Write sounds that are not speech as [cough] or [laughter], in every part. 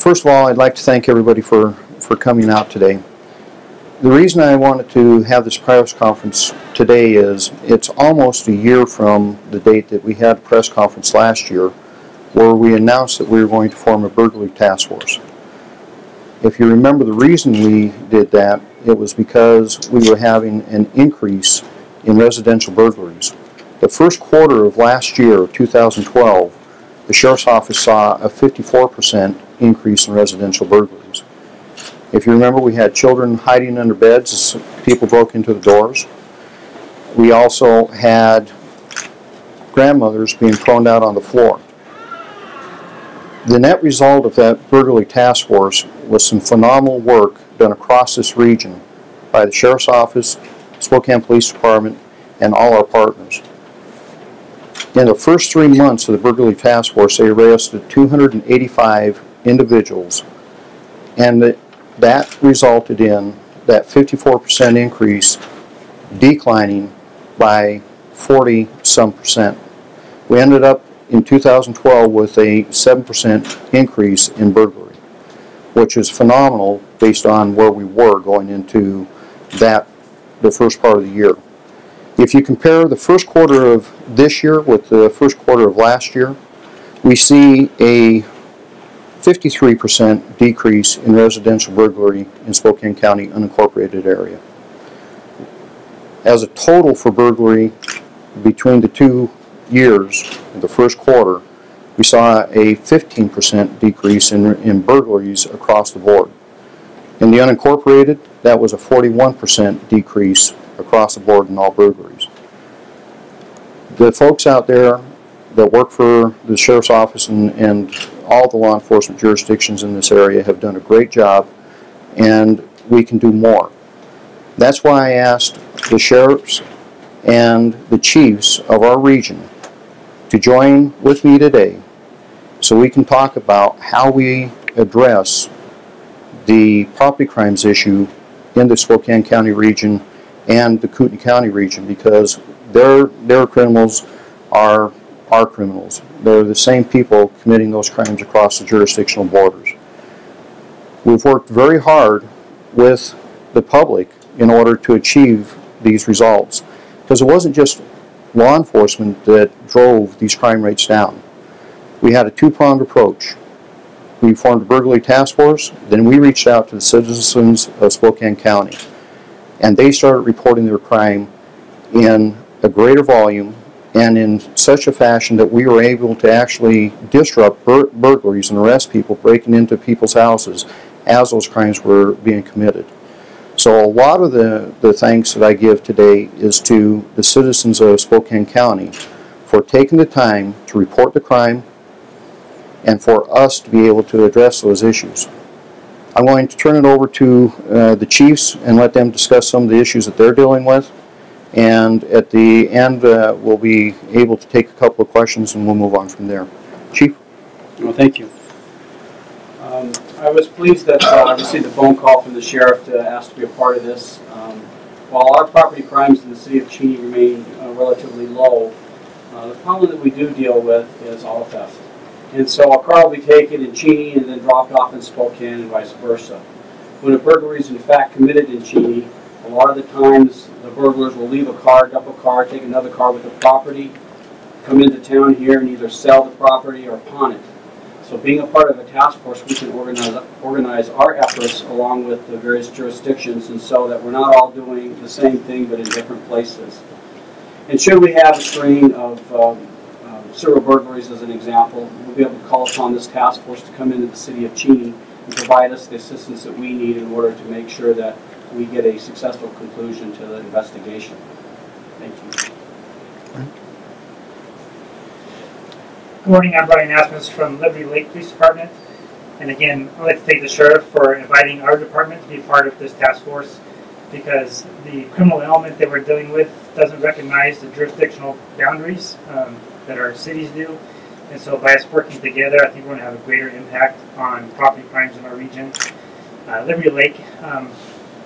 first of all, I'd like to thank everybody for, for coming out today. The reason I wanted to have this press conference today is it's almost a year from the date that we had a press conference last year where we announced that we were going to form a burglary task force. If you remember the reason we did that, it was because we were having an increase in residential burglaries. The first quarter of last year, 2012, the Sheriff's Office saw a 54% increase in residential burglaries. If you remember, we had children hiding under beds as people broke into the doors. We also had grandmothers being thrown out on the floor. The net result of that burglary task force was some phenomenal work done across this region by the Sheriff's Office, Spokane Police Department, and all our partners. In the first three months of the burglary task force, they arrested 285 individuals, and that, resulted in that 54% increase declining by 40 some percent. We ended up in 2012 with a 7% increase in burglary, which is phenomenal based on where we were going into that the first part of the year. If you compare the first quarter of this year with the first quarter of last year, we see a 53% decrease in residential burglary in Spokane County unincorporated area. As a total for burglary between the two years, the first quarter, we saw a 15% decrease in, in burglaries across the board. In the unincorporated, that was a 41% decrease across the board in all burglaries. The folks out there that work for the Sheriff's Office and, and all the law enforcement jurisdictions in this area have done a great job, and we can do more. That's why I asked the sheriffs and the chiefs of our region to join with me today so we can talk about how we address the property crimes issue in the Spokane County region and the Kootenai County region because their, their criminals are our criminals. They're the same people committing those crimes across the jurisdictional borders. We've worked very hard with the public in order to achieve these results because it wasn't just law enforcement that drove these crime rates down. We had a two-pronged approach. We formed a burglary task force, then we reached out to the citizens of Spokane County, and they started reporting their crime in a greater volume and in such a fashion that we were able to actually disrupt bur burglaries and arrest people breaking into people's houses as those crimes were being committed. So a lot of the, the thanks that I give today is to the citizens of Spokane County for taking the time to report the crime and for us to be able to address those issues. I'm going to turn it over to uh, the chiefs and let them discuss some of the issues that they're dealing with. And at the end, uh, we'll be able to take a couple of questions and we'll move on from there. Chief? Well, thank you. Um, I was pleased that uh, I received a phone call from the sheriff to ask to be a part of this. Um, while our property crimes in the city of Cheney remain uh, relatively low, uh, the problem that we do deal with is auto theft. And so a car will be taken in Cheney and then dropped off in Spokane and vice versa. When a burglary is in fact committed in Cheney, a lot of the times the burglars will leave a car, dump a car, take another car with the property, come into town here and either sell the property or pawn it. So being a part of a task force, we can organize, organize our efforts along with the various jurisdictions and so that we're not all doing the same thing but in different places. And should we have a string of um, uh, serial burglaries as an example, we'll be able to call upon this task force to come into the city of Cheney and provide us the assistance that we need in order to make sure that we get a successful conclusion to the investigation. Thank you. Good morning, I'm Brian Asmus from Liberty Lake Police Department. And again, I'd like to thank the sheriff for inviting our department to be part of this task force because the criminal element that we're dealing with doesn't recognize the jurisdictional boundaries um, that our cities do. And so by us working together, I think we're going to have a greater impact on property crimes in our region. Uh, Liberty Lake, um,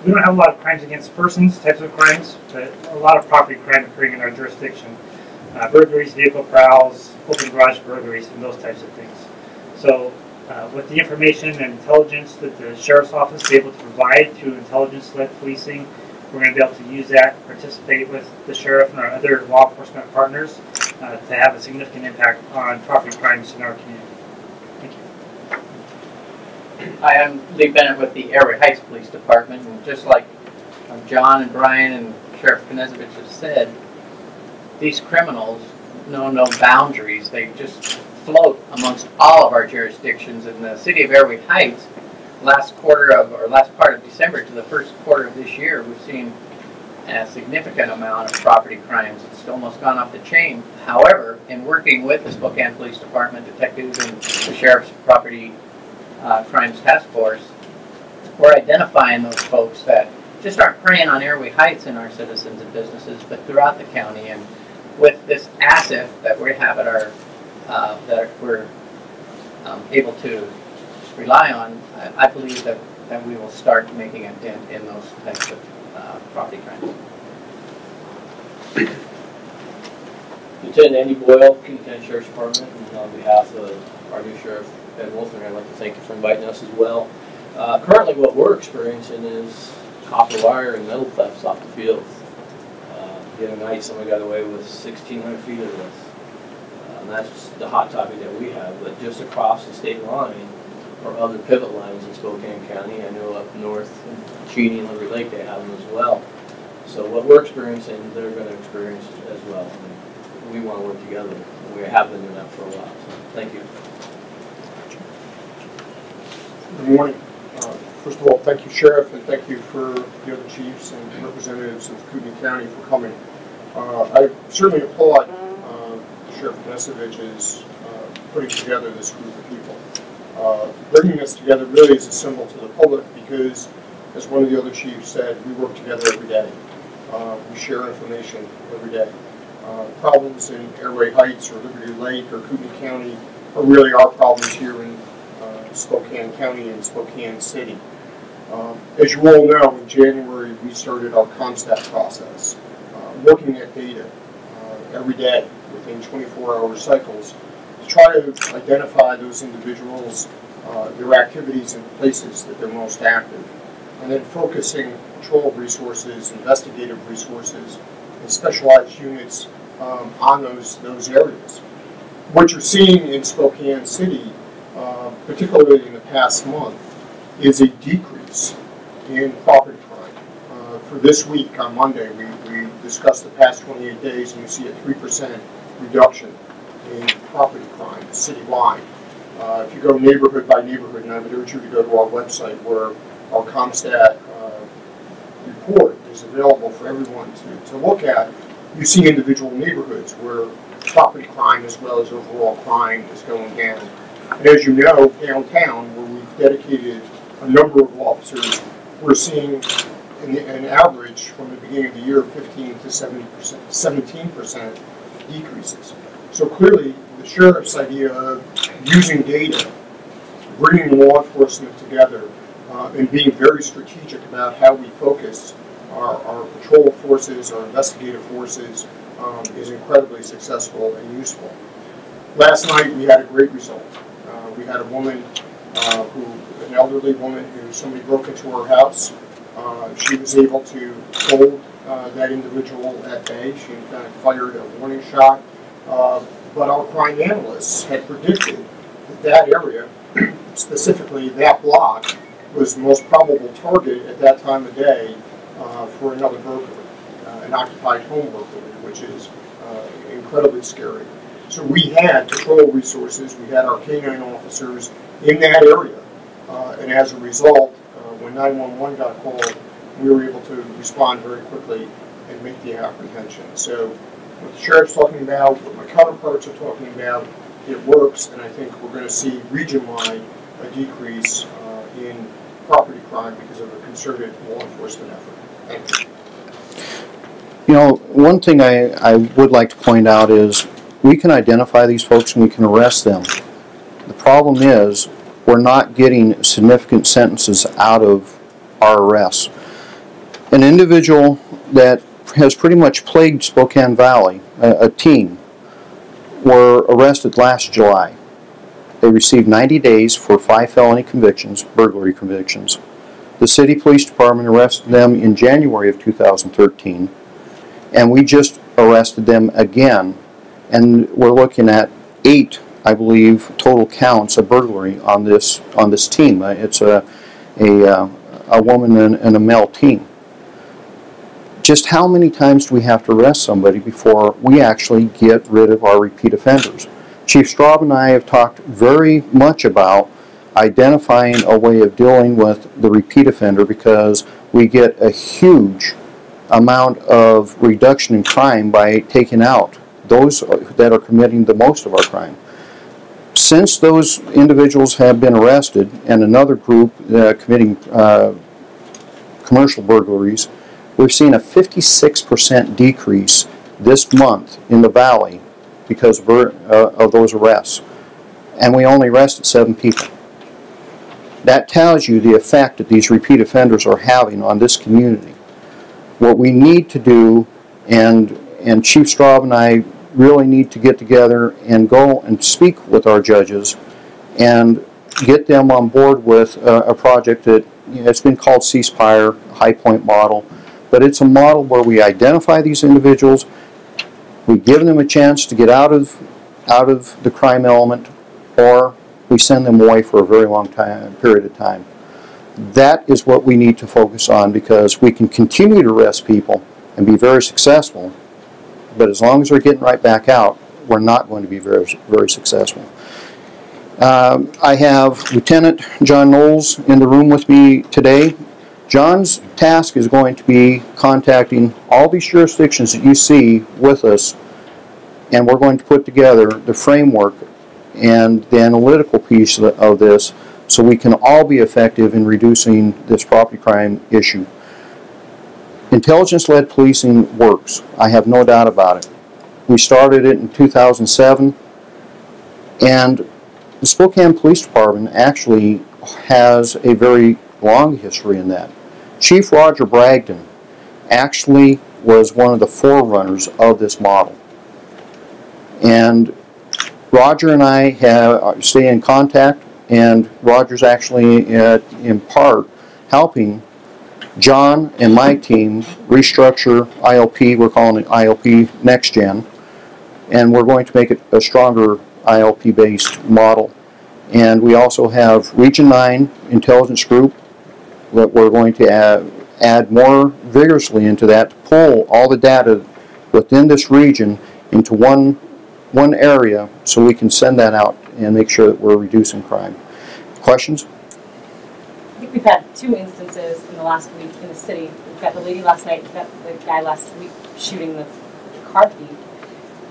we don't have a lot of crimes against persons, types of crimes, but a lot of property crime occurring in our jurisdiction. Uh, burglaries, vehicle prowls, open garage burglaries and those types of things. So Uh, with the information and intelligence that the sheriff's office is able to provide through intelligence-led policing, we're going to be able to use that, participate with the sheriff and our other law enforcement partners uh, to have a significant impact on property crimes in our community. Hi, I'm Lee Bennett with the Airway Heights Police Department, and just like um, John and Brian and Sheriff Knezovich have said, these criminals know no boundaries. They just float amongst all of our jurisdictions. In the city of Airway Heights, last quarter of, or last part of December to the first quarter of this year, we've seen a significant amount of property crimes. It's almost gone off the chain. However, in working with the Spokane Police Department detectives and the Sheriff's Property uh, Crimes Task Force, we're identifying those folks that just aren't preying on Airway Heights and our citizens and businesses, but throughout the county. And with this asset that we have at our, uh, that we're um, able to rely on, I, I believe that, that we will start making a dent in those types of uh, property crimes. Lieutenant Andy Boyle, Kootenai County Sheriff's Department, on behalf of our new sheriff, Ben Wolfinger, I'd like to thank you for inviting us as well. Uh, currently, what we're experiencing is copper wire and metal thefts off the field. Uh, the other night, somebody got away with 1,600 feet of this. Uh, and that's the hot topic that we have, but just across the state line or other pivot lines in Spokane County. I know up north in Cheney and Liberty Lake, they have them as well. So what we're experiencing, they're going to experience as well. And we want to work together. We have been doing that for a while. So thank you. Good morning. Uh, First of all, thank you, Sheriff, and thank you for the other chiefs and representatives of Kootenai County for coming. Uh, I certainly applaud uh, Sheriff Knezovich's uh, putting together this group of people. Uh, Bringing us together really is a symbol to the public because, as one of the other chiefs said, we work together every day. Uh, We share information every day. Uh, Problems in Airway Heights or Liberty Lake or Kootenai County are really our problems here in Spokane County and Spokane City. Um, As you all know, in January, we started our CompStat process, uh, looking at data uh, every day within 24-hour cycles to try to identify those individuals, uh, their activities and places that they're most active, and then focusing patrol resources, investigative resources, and specialized units um, on those, those areas. What you're seeing in Spokane City, particularly in the past month, is a decrease in property crime. Uh, For this week, on Monday, we, we discussed the past 28 days, and you see a 3% reduction in property crime citywide. Uh, If you go neighborhood by neighborhood, and I would urge you to go to our website where our CompStat uh, report is available for everyone to, to look at, you see individual neighborhoods where property crime as well as overall crime is going down. And as you know, downtown, where we've dedicated a number of officers, we're seeing an, an average from the beginning of the year, 15 to 70 percent, 17 percent decreases. So clearly, the sheriff's idea of using data, bringing law enforcement together, uh, and being very strategic about how we focus our, our patrol forces, our investigative forces, um, is incredibly successful and useful. Last night, we had a great result. Uh, we had a woman uh, who, an elderly woman who somebody broke into her house. Uh, she was able to hold uh, that individual at bay. She fired a warning shot. But our crime analysts had predicted that that area, [clears throat] specifically that block, was the most probable target at that time of day for another burglary, an occupied home burglary, which is incredibly scary. So we had patrol resources, we had our canine officers in that area, uh, and as a result, uh, when 911 got called, we were able to respond very quickly and make the apprehension. So what the sheriff's talking about, what my counterparts are talking about, it works, and I think we're going to see region-wide a decrease uh, in property crime because of a concerted law enforcement effort. Thank you. You know, one thing I, I would like to point out is we can identify these folks and we can arrest them. The problem is, we're not getting significant sentences out of our arrests. An individual that has pretty much plagued Spokane Valley, a, a teen, were arrested last July. They received 90 days for five felony convictions, burglary convictions. The city police department arrested them in January of 2013, and we just arrested them again. And we're looking at eight, I believe, total counts of burglary on this on this team. Uh, It's a a, uh, a woman and, and a male team. Just how many times do we have to arrest somebody before we actually get rid of our repeat offenders? Chief Straub and I have talked very much about identifying a way of dealing with the repeat offender because we get a huge amount of reduction in crime by taking out those that are committing the most of our crime. Since those individuals have been arrested and another group uh, committing uh, commercial burglaries, we've seen a 56% decrease this month in the valley because of, uh, of those arrests. And we only arrested seven people. That tells you the effect that these repeat offenders are having on this community. What we need to do, and, and Chief Straub and I really need to get together and go and speak with our judges and get them on board with a, project that you know, it's been called ceasefire high point model but it's a model where we identify these individuals we give them a chance to get out of out of the crime element or we send them away for a very long time period of time. That is what we need to focus on because we can continue to arrest people and be very successful but as long as we're getting right back out, we're not going to be very, very successful. Um, I have Lieutenant John Knowles in the room with me today. John's task is going to be contacting all these jurisdictions that you see with us, and we're going to put together the framework and the analytical piece of of this so we can all be effective in reducing this property crime issue. Intelligence-led policing works. I have no doubt about it. We started it in 2007, and the Spokane Police Department actually has a very long history in that. Chief Roger Bragdon actually was one of the forerunners of this model. And Roger and I have, stay in contact, and Roger's actually, uh, in part, helping John and my team restructure ILP, we're calling it ILP Next Gen, and we're going to make it a stronger ILP-based model. And we also have Region 9 Intelligence Group that we're going to add, add more vigorously into that to pull all the data within this region into one, one area so we can send that out and make sure that we're reducing crime. Questions? We've had two instances in the last week in the city. We've got the lady last night, we've got the guy last week shooting the car thief,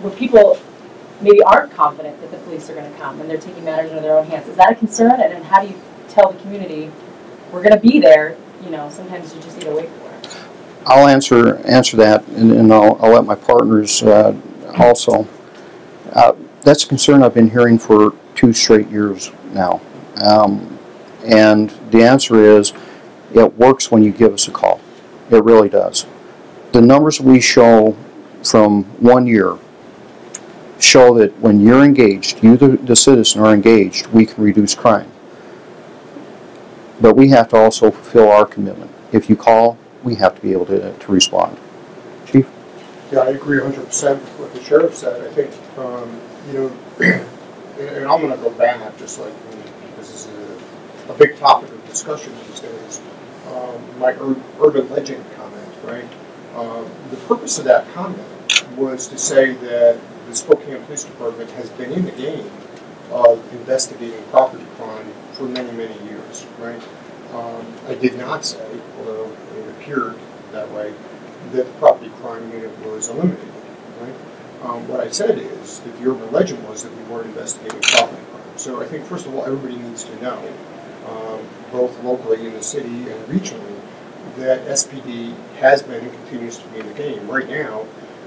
where people maybe aren't confident that the police are gonna come and they're taking matters into their own hands. Is that a concern? And then how do you tell the community, we're gonna be there, you know, sometimes you just need to wait for it. I'll answer, answer that, and, and I'll, I'll let my partners, uh, also. Uh, that's a concern I've been hearing for two straight years now. Um, and the answer is, it works when you give us a call. It really does. The numbers we show from one year show that when you're engaged, you the, the citizen are engaged, we can reduce crime. But we have to also fulfill our commitment. If you call, we have to be able to, to respond. Chief? Yeah, I agree hundred percent with what the sheriff said. I think, um, you know, [clears throat] and I'm gonna go back, just like, me, because this is a, big topic of discussion these days. Um, my ur- urban legend comment, right? Um, the purpose of that comment was to say that the Spokane Police Department has been in the game of investigating property crime for many, many years, right? Um, I did not say, although it appeared that way, that the property crime unit was eliminated, right? Um, what I said is that the urban legend was that we weren't investigating property crime. So I think, first of all, everybody needs to know, um, both locally in the city and regionally, that SPD has been and continues to be in the game. Right now,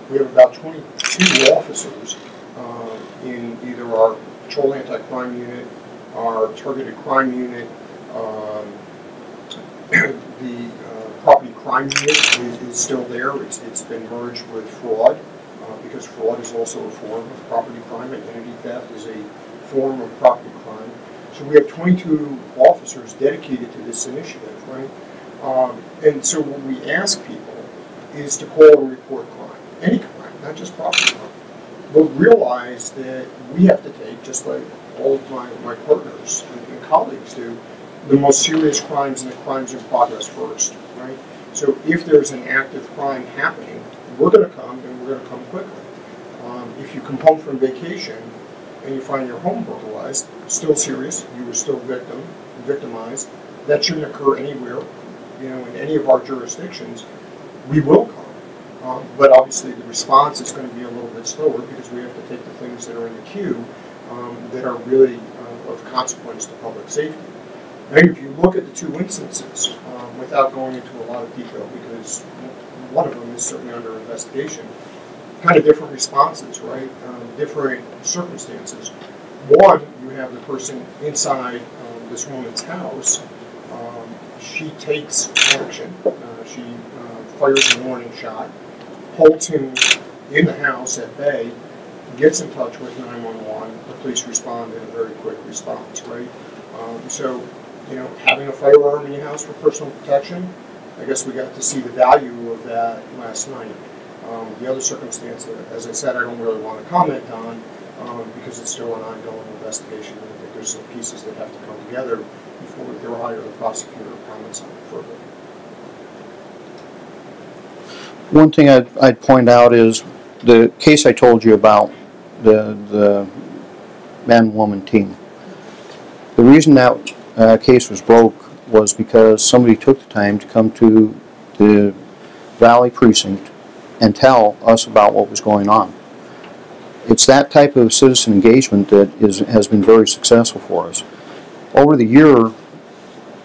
we have about 22 officers uh, in either our patrol anti-crime unit, our targeted crime unit, um, [coughs] the uh, property crime unit is, is still there. It's, it's been merged with fraud uh, because fraud is also a form of property crime. Identity theft is a form of property crime. So we have 22 officers dedicated to this initiative, right? Um, and so what we ask people is to call and report crime, any crime, not just property crime. But realize that we have to take, just like all of my, my partners and, and colleagues do, the most serious crimes and the crimes in progress first, right? So if there's an active crime happening, we're gonna come and we're gonna come quickly. Um, if you come home from vacation and you find your home burglarized, still serious, you were still victim, victimized, that shouldn't occur anywhere, you know, in any of our jurisdictions, we will come. Um, but obviously, the response is going to be a little bit slower because we have to take the things that are in the queue um, that are really uh, of consequence to public safety. Now, if you look at the two instances, um, without going into a lot of detail, because one of them is certainly under investigation, kind of different responses, right? Um, different circumstances. One, you have the person inside um, this woman's house. Um, she takes action. Uh, she uh, fires a warning shot, holds him in the house at bay, gets in touch with 911. The police respond in a very quick response, right? Um, so, you know, having a firearm in your house for personal protection, I guess we got to see the value of that last night. Um, the other circumstance, as I said, I don't really want to comment on um, because it's still an ongoing investigation. And I think there's some pieces that have to come together before the Ohio the prosecutor comments on it further. One thing I'd, I'd point out is the case I told you about, the, the man-woman team. The reason that uh, case was broke was because somebody took the time to come to the Valley Precinct and tell us about what was going on. It's that type of citizen engagement that is, has been very successful for us. Over the year,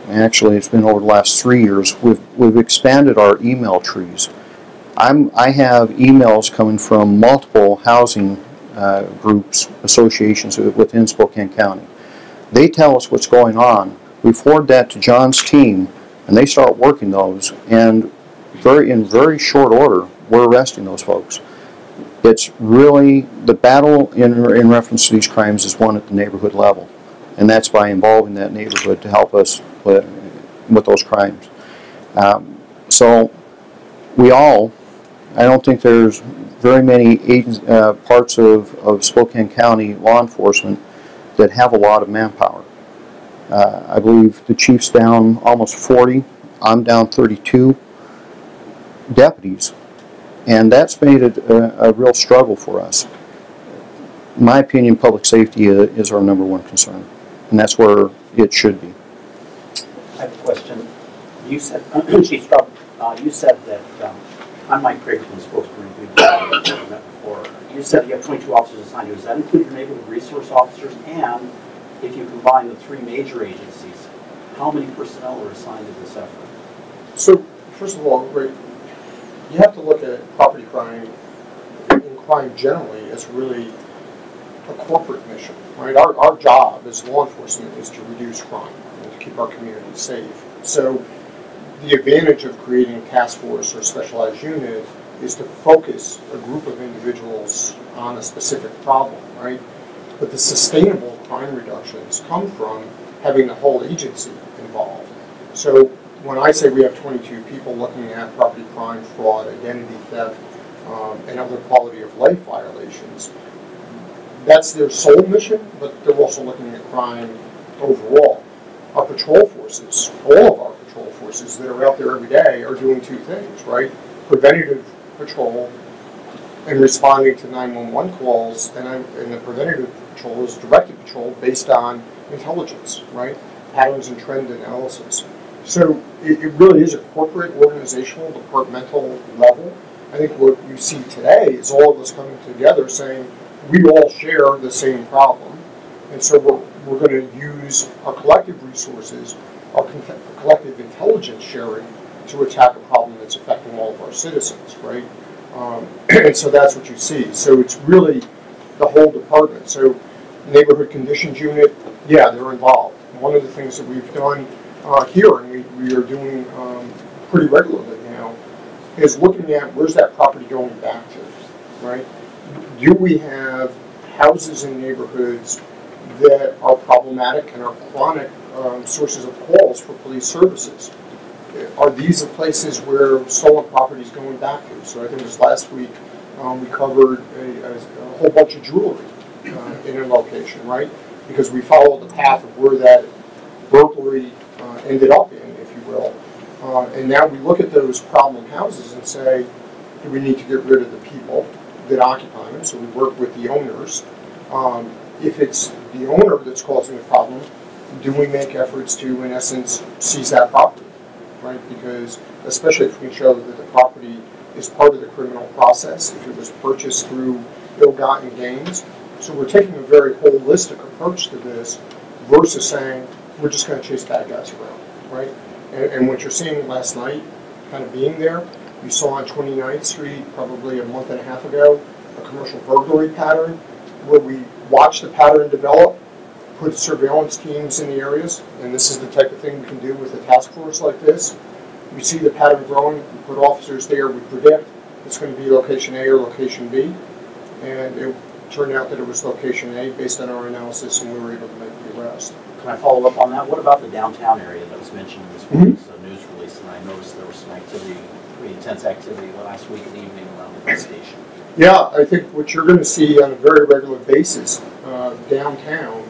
actually it's been over the last three years, we've, we've expanded our email trees. I'm, I have emails coming from multiple housing uh, groups, associations within Spokane County. They tell us what's going on. We forward that to John's team, and they start working those. And very in very short order, we're arresting those folks. It's really the battle in, in reference to these crimes is won at the neighborhood level, and that's by involving that neighborhood to help us with, with those crimes. Um, so we all I don't think there's very many agents, uh, parts of, of Spokane County law enforcement that have a lot of manpower. Uh, I believe the chief's down almost 40. I'm down 32 deputies. And that's made it a, a real struggle for us. In my opinion, public safety is our number one concern. And that's where it should be. I have a question. You said, [clears throat] Chief Straub, uh, you said that, um, I'm Mike Craig from the spokesman, we've met before. You said you have 22 officers assigned to you. Does that include your neighborhood resource officers? And if you combine the three major agencies, how many personnel are assigned to this effort? So, first of all, right, you have to look at property crime and crime generally as really a corporate mission, right? Our, our job as law enforcement is to reduce crime and to keep our community safe. So, the advantage of creating a task force or specialized unit is to focus a group of individuals on a specific problem, right? But the sustainable crime reductions come from having the whole agency involved. So when I say we have 22 people looking at property crime, fraud, identity theft, um, and other quality of life violations, that's their sole mission, but they're also looking at crime overall. Our patrol forces, all of our patrol forces that are out there every day are doing two things, right? Preventative patrol and responding to 911 calls, and, and the preventative patrol is directed patrol based on intelligence, right? Patterns and trend analysis. So it, it really is a corporate, organizational, departmental level. I think what you see today is all of us coming together saying we all share the same problem, and so we're, we're going to use our collective resources, our collective intelligence sharing to attack a problem that's affecting all of our citizens, right? Um, [clears throat] and so that's what you see. So it's really the whole department. So neighborhood conditions unit, yeah, they're involved. One of the things that we've done uh, here, and we, we are doing um, pretty regularly now, is looking at where's that property going back to, right? Do we have houses in neighborhoods that are problematic and are chronic um, sources of calls for police services. Are these the places where stolen property is going back to? So I think was last week, um, we covered a, a, a whole bunch of jewelry uh, in a location, right? Because we followed the path of where that burglary ended up in, if you will. Uh, and now we look at those problem houses and say, do we need to get rid of the people that occupy them? So we work with the owners. Um, if it's the owner that's causing the problem, do we make efforts to, in essence, seize that property? Right? Because especially if we can show that the property is part of the criminal process, if it was purchased through ill-gotten gains. So we're taking a very holistic approach to this versus saying, we're just gonna chase bad guys around, right? And, and what you're seeing last night, kind of being there, you saw on 29th Street, probably a month and a half ago, a commercial burglary pattern, where we watched the pattern develop, put surveillance teams in the areas, and this is the type of thing we can do with a task force like this. We see the pattern growing, we put officers there, we predict it's gonna be location A or location B. And it turned out that it was location A based on our analysis, and we were able to make the arrest. Can I follow up on that? What about the downtown area that was mentioned in this morning's uh, news release? And I noticed there was some activity, pretty intense activity last week and evening around the station. Yeah, I think what you're gonna see on a very regular basis uh, downtown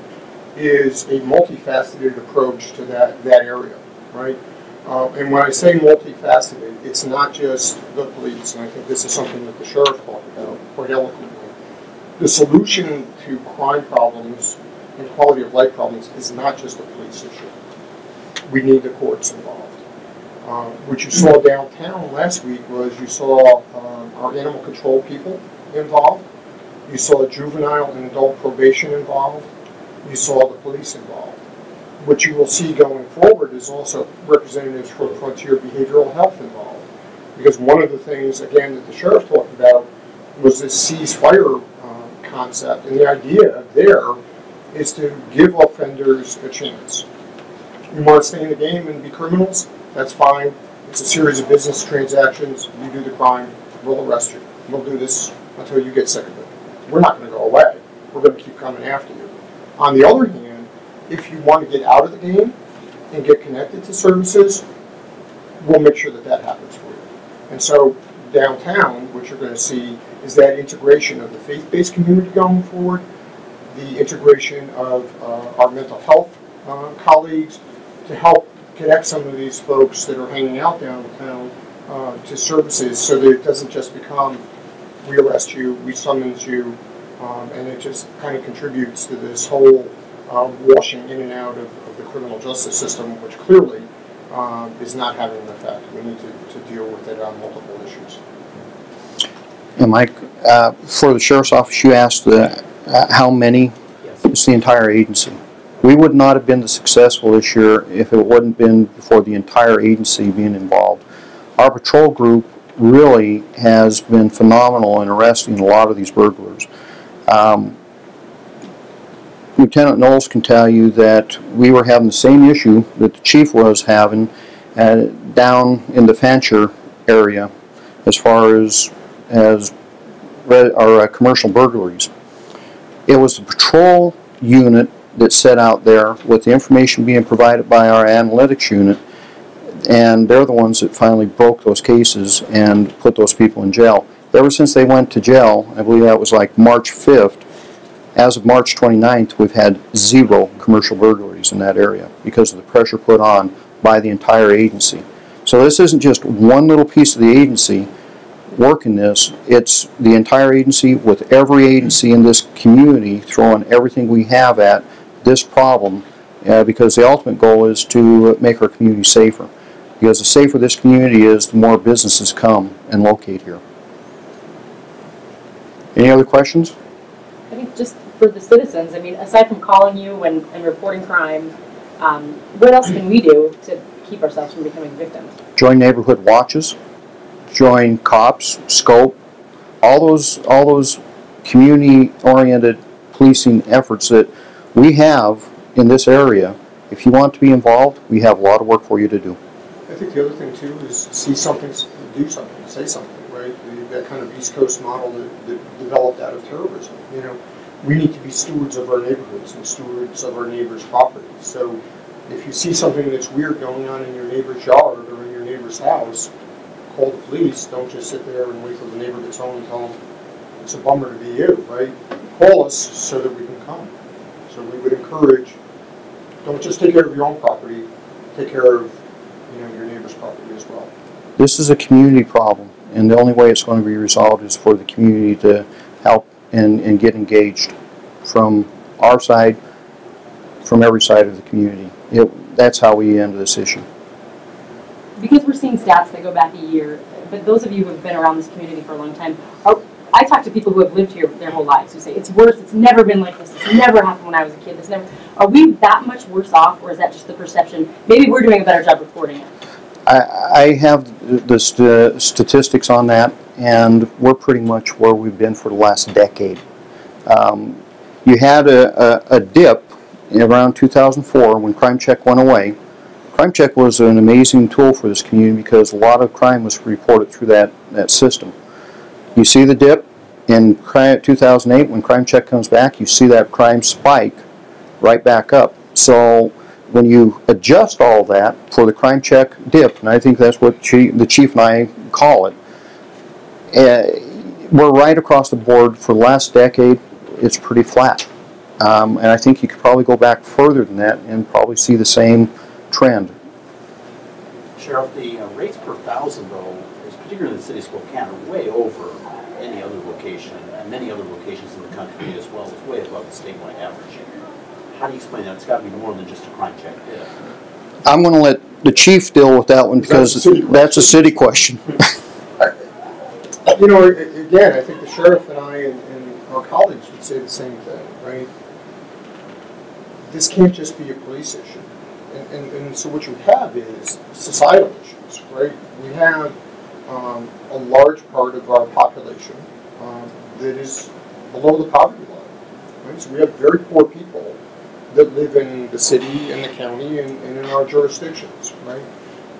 is a multifaceted approach to that, that area, right? Uh, And when I say multifaceted, it's not just the police, and I think this is something that the sheriff talked about quite eloquently. The solution to crime problems and quality of life problems is not just a police issue. We need the courts involved. Uh, What you saw downtown last week was you saw um, our animal control people involved. You saw juvenile and adult probation involved. You saw the police involved. What you will see going forward is also representatives from Frontier Behavioral Health involved. Because one of the things, again, that the sheriff talked about was this ceasefire concept. And the idea there is to give offenders a chance. You want to stay in the game and be criminals? That's fine. It's a series of business transactions. You do the crime, we'll arrest you. We'll do this until you get sick of it. We're not going to go away. We're going to keep coming after you. On the other hand, if you want to get out of the game and get connected to services, we'll make sure that that happens for you. And so downtown, what you're going to see is that integration of the faith-based community going forward, the integration of uh, our mental health uh, colleagues to help connect some of these folks that are hanging out downtown uh, to services so that it doesn't just become we arrest you, we summons you, um, and it just kind of contributes to this whole uh, washing in and out of, of the criminal justice system, which clearly um, is not having an effect. We need to, to deal with it on multiple issues. And Mike, uh, for the sheriff's office, you asked the, uh, how many? Yes. It's the entire agency. We would not have been successful this year if it wouldn't been for the entire agency being involved. Our patrol group really has been phenomenal in arresting a lot of these burglars. Um, Lieutenant Knowles can tell you that we were having the same issue that the chief was having uh, down in the Fancher area as far as as or uh, commercial burglaries. It was the patrol unit that set out there with the information being provided by our analytics unit, and they're the ones that finally broke those cases and put those people in jail. Ever since they went to jail, I believe that was like March 5th, as of March 29th, we've had zero commercial burglaries in that area because of the pressure put on by the entire agency. So this isn't just one little piece of the agency working this, it's the entire agency with every agency in this community throwing everything we have at this problem uh, because the ultimate goal is to make our community safer. Because the safer this community is, the more businesses come and locate here. Any other questions? I think just for the citizens, I mean, aside from calling you and, and reporting crime, um, what else can we do to keep ourselves from becoming victims? join neighborhood watches, join cops, scope, all those all those community-oriented policing efforts that we have in this area. If you want to be involved, we have a lot of work for you to do. I think the other thing too is see something, do something, say something, right? That kind of East Coast model that, that developed out of terrorism, you know. we need to be stewards of our neighborhoods and stewards of our neighbors' property. So if you see something that's weird going on in your neighbor's yard or in your neighbor's house, call the police. Don't just sit there and wait till the neighbor gets home and tell them it's a bummer to be you, right? Call us so that we can come. So we would encourage, don't just take care of your own property, take care of, you know, your neighbor's property as well. This is a community problem, and the only way it's going to be resolved is for the community to help and, and get engaged from our side, from every side of the community. It, that's how we end this issue. Because we're seeing stats that go back a year, but those of you who have been around this community for a long time, are, I talk to people who have lived here their whole lives who say it's worse, it's never been like this, it's never happened when I was a kid, this never. Are we that much worse off, or is that just the perception? Maybe we're doing a better job reporting it. I, I have the st- statistics on that, and we're pretty much where we've been for the last decade. Um, you had a, a, a dip around 2004 when Crime Check went away. Crime Check was an amazing tool for this community because a lot of crime was reported through that, that system. You see the dip in crime, 2008 when Crime Check comes back, you see that crime spike right back up. So when you adjust all that for the crime check dip, and I think that's what the chief and I call it, uh, we're right across the board for the last decade. It's pretty flat, um, and I think you could probably go back further than that and probably see the same trend. Sheriff, the uh, rates per thousand though, is particularly in the city of Spokane, way over any other location, and many other locations in the country as well, it's way above the statewide average. How do you explain that? It's gotta be more than just a crime check dip. I'm going to let the chief deal with that one That's a because city that's a city question. [laughs] You know, a- a- again, I think the sheriff and I and, and our colleagues would say the same thing, right? This can't just be a police issue. And, and, and so what you have is societal issues, right? We have, um, a large part of our population, um, that is below the poverty line, right? So we have very poor people that live in the city and the county and, and in our jurisdictions, right?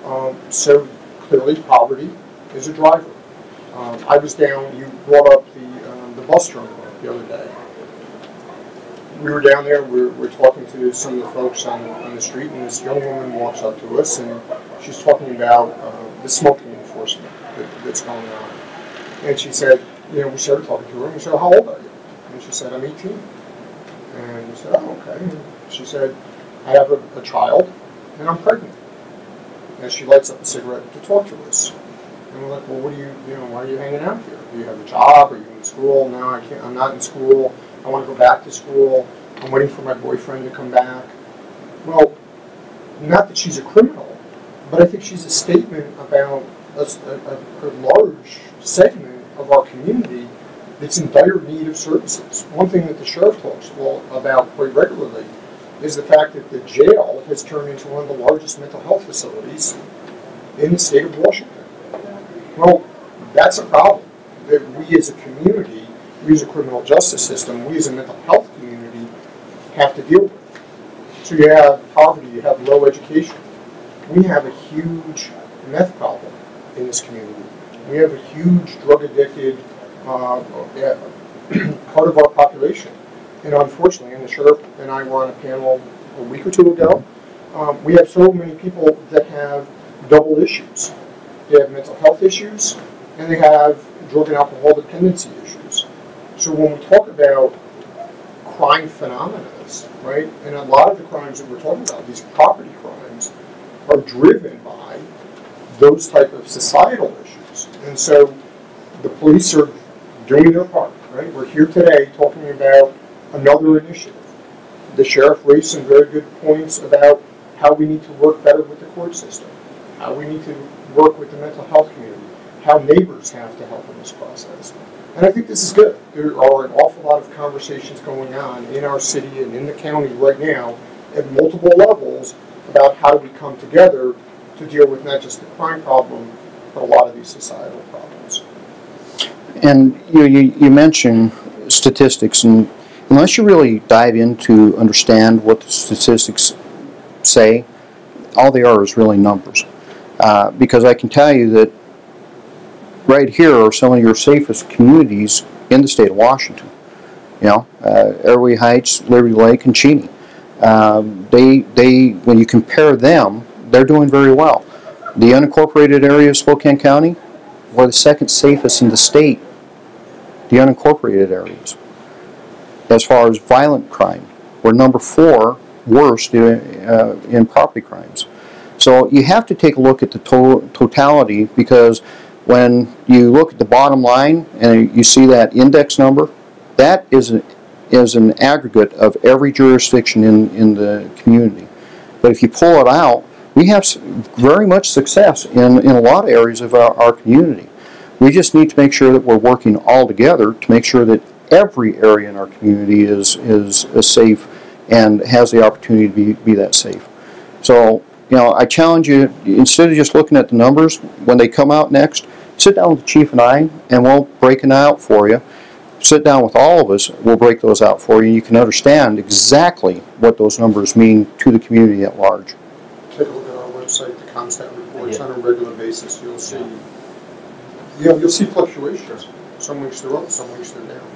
Um, so clearly poverty is a driver. Um, I was down, you brought up the, um, the bus terminal the other day. We were down there, we're, we're talking to some of the folks on, on the street, and this young woman walks up to us, and she's talking about, uh, the smoking enforcement that, that's going on. And she said, you know, we started talking to her, and we said, how old are you? And she said, I'm eighteen. And we said, oh, okay. And she said, I have a, a child, and I'm pregnant. And she lights up a cigarette to talk to us. And we're like, well, what do you, you know, why are you hanging out here? Do you have a job? Are you in school? No, I can't, I'm not in school. I want to go back to school. I'm waiting for my boyfriend to come back. Well, not that she's a criminal, but I think she's a statement about a large segment of our community that's in dire need of services. One thing that the sheriff talks about quite regularly is the fact that the jail has turned into one of the largest mental health facilities in the state of Washington. Well, that's a problem that we as a community, we as a criminal justice system, we as a mental health community have to deal with. So you have poverty, you have low education. We have a huge meth problem in this community. We have a huge drug addicted uh, [clears throat] part of our population. And unfortunately, and the sheriff and I were on a panel a week or two ago, um, we have so many people that have double issues. They have mental health issues and they have drug and alcohol dependency issues. So when we talk about crime phenomena, right, and a lot of the crimes that we're talking about, these property crimes, are driven by those type of societal issues. And so the police are doing their part, right? We're here today talking about another initiative. The sheriff raised some very good points about how we need to work better with the court system, how we need to work with the mental health community, how neighbors have to help in this process. And I think this is good. There are an awful lot of conversations going on in our city and in the county right now at multiple levels about how do we come together to deal with not just the crime problem, but a lot of these societal problems. And you, you, you mentioned statistics, and unless you really dive in to understand what the statistics say, all they are is really numbers. Uh, because I can tell you that right here are some of your safest communities in the state of Washington. You know, uh, Heights, Liberty Lake, and Cheney. Um, they, they, when you compare them, they're doing very well. The unincorporated area of Spokane County, we're the second safest in the state. The unincorporated areas. As far as violent crime, we're number four worst uh, uh, in property crimes. So you have to take a look at the to- totality because when you look at the bottom line and you see that index number, that is, a, is an aggregate of every jurisdiction in, in the community. But if you pull it out, we have very much success in, in a lot of areas of our, our community. We just need to make sure that we're working all together to make sure that every area in our community is, is, is safe and has the opportunity to be, be that safe. So, you know, I challenge you, instead of just looking at the numbers, when they come out next, sit down with the chief and I, and we'll break it out for you. Sit down with all of us, we'll break those out for you, and you can understand exactly what those numbers mean to the community at large. Take a look at our website, the CompStat reports on a regular basis, you'll see, yeah, you'll see fluctuations. Some weeks they're up, some weeks they're down.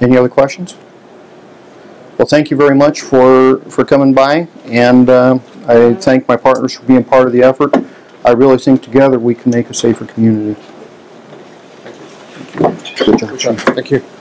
Any other questions? Well, thank you very much for, for coming by, and uh, I thank my partners for being part of the effort. I really think together we can make a safer community. Good job, Good job. Thank you.